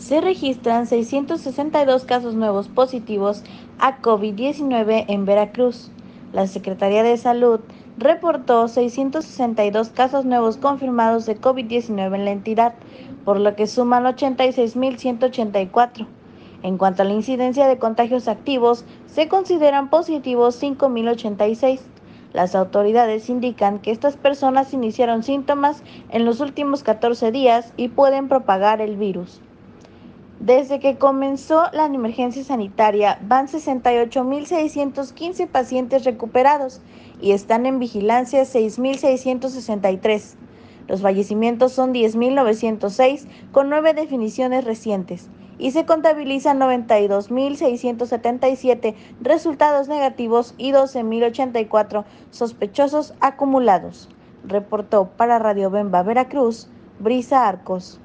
se registran 662 casos nuevos positivos a COVID-19 en Veracruz. La Secretaría de Salud reportó 662 casos nuevos confirmados de COVID-19 en la entidad, por lo que suman 86.184. En cuanto a la incidencia de contagios activos, se consideran positivos 5.086. Las autoridades indican que estas personas iniciaron síntomas en los últimos 14 días y pueden propagar el virus. Desde que comenzó la emergencia sanitaria, van 68.615 pacientes recuperados y están en vigilancia 6.663. Los fallecimientos son 10.906 con nueve definiciones recientes y se contabilizan 92.677 resultados negativos y 12.084 sospechosos acumulados. Reportó para Radio Bemba Veracruz, Brisa Arcos.